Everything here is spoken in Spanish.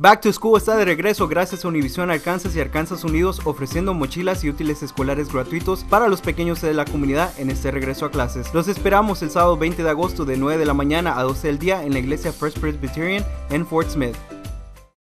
Back to School está de regreso gracias a Univision Arkansas y Arkansas Unidos ofreciendo mochilas y útiles escolares gratuitos para los pequeños de la comunidad en este regreso a clases. Los esperamos el sábado 20 de agosto de 9 de la mañana a 12 del día en la iglesia First Presbyterian en Fort Smith.